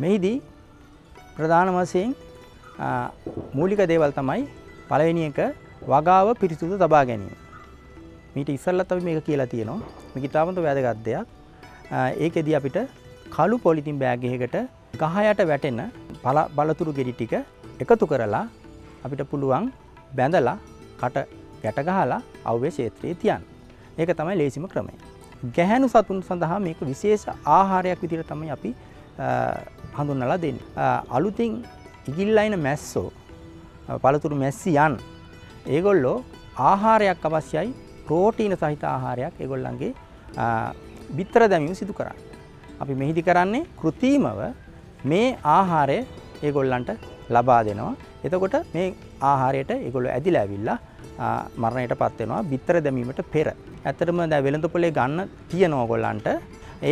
මෙහිදී ප්‍රධාන වශයෙන් මූලික දේවල් තමයි පළවෙනි එක වගාව පිරිසුදු තබා ගැනීම. මීට ඉස්සල්ලත් අපි මේක කියලා තියෙනවා. මේක ඉතාමත් වැදගත් දෙයක්. ඒකෙදී අපිට කළු පොලිතින් බෑග් එකකට ගහ යට වැටෙන බලතුරු ගෙඩි ටික එකතු කරලා අපිට පුළුවන් බැඳලා කට ගැට ගහලා අව්‍ය ක්ෂේත්‍රයේ තියන්න. ඒක තමයි ලේසිම ක්‍රමය. ගැහැණු සතුන් සඳහා මේක විශේෂ ආහාරයක් විදිහට තමයි අපි හඳුන්වලා දෙන්නේ. අලුතින් ඉගිල්ලයින මැස්සෝ පළතුරු මැස්සියන් ඒගොල්ලෝ ආහාරයක් අවශ්‍යයි ප්‍රෝටීන සහිත ආහාරයක් ඒගොල්ලන්ගේ බිත්තර දැමීම සිදු කරන්න. අපි මෙහිදි කරන්නේ කෘතිීමව මේ ආහාරය ඒගොල්ලන්ට ලබා දෙනවා. එතකොට මේ ආහාරයට ඒගොල්ලො ඇදිල ඇවිල්ලා මරණයට පත්වෙනවා බිත්තර දැමීමට පෙර. ඇතරම දැ වෙළඳ පොලේ ගන්න තියනෝගොල්ලන්ට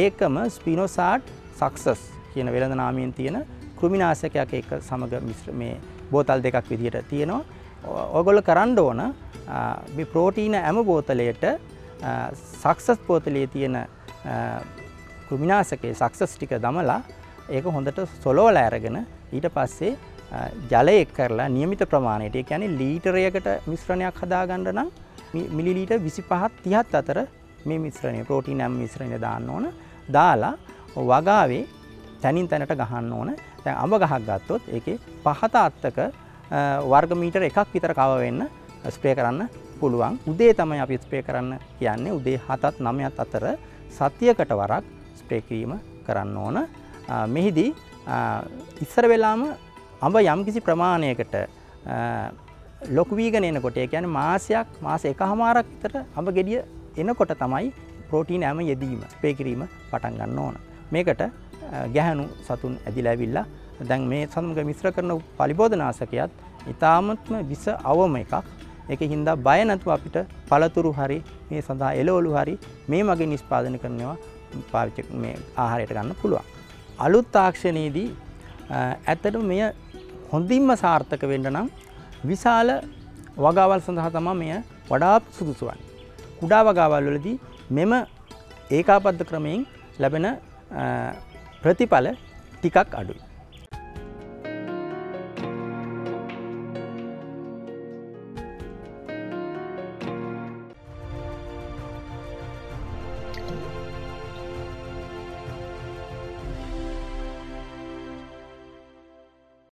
ඒකම ස්පිනෝසාට් සක්සස් කියන වෙළඳ නාමයෙන් තියෙන කෘමිනාසකයක් එක සමඟ මිශ්‍ර මේ බෝතල් දෙකක් විදිහට තියෙනවා. ඔගොල කරන්න ඕන මේ ප්‍රෝටීන ඇම බෝතලයට සක්සස් පෝතලයේ තියෙන කෘමිනාසකේ සක්සස් ටික දමලා ඒක හොඳට සොලෝල ඇරගෙන ඊට පස්සේ ජලය එක් කරලා නියමිත ප්‍රමාණයට ගැන ලීටරයකට මිශ්‍රණයක් හදාගන්න නම් මිලිලීට විසි පහත් තිහත් අතර මේ මිශ්‍රණය ප්‍රෝටී නැම් මිශ්‍රණය දාන්න ඕන දාලා වගාවේ තැනින් තැනට ගහන්න ඕන. තැන් අඹ ගහක් ගත්තොත් ඒක පහත අත්තක වර්ගමීටර එකක් විතර කවවෙන්න ස්ප්‍රේ කරන්න පුළුවන්. උදේ තමයි අපි ස්ප්‍රේ කරන්න කියන්නේ. උදේ හතත් නමයත් අතර සතියකට වරක් ස්ප්‍රේකිරීම කරන්න ඕන. මෙහිදී ඉස්සර වෙලාම අඹ යම්කිසි ප්‍රමාණයකට ලොකුවීගෙන එනකොට කියන මාසයක් මාස එක හමාරක් විතර අඹ ගෙඩිය එනකොට තමයි ප්‍රෝටීන් ඇම යෙදීම ස්පේකිරීම පටන් ගන්න ඕන. මේකට ගැහැනු සතුන් ඇදිලැවිල්ලා දැන් මේ සමුග මිශ්‍ර කරන පලිබෝධනාසකයත් ඉතාමත්ම විස අවම එකක් එක හින්දා බය නැතුව අපිට පළතුරු හරි මේ සඳහා එලවලු හරි මේ මගේ නිස්පාදන කරනවා පාවිච්ච මේ ආහාරයට ගන්න පුළුවන්. අලුත් තාක්ෂණයේදී ඇත්තට මෙය හොඳින්ම සාර්ථක වෙන්න නම් විශාල වගාවල් සඳහා තමා මෙය වඩාත් සුදුසුවන්. කුඩා වගාවල් වලදී මෙම ඒකාපද්ධ ක්‍රමයෙන් ලැබෙන ප්‍රතිඵල ටිකක් අඩුයි.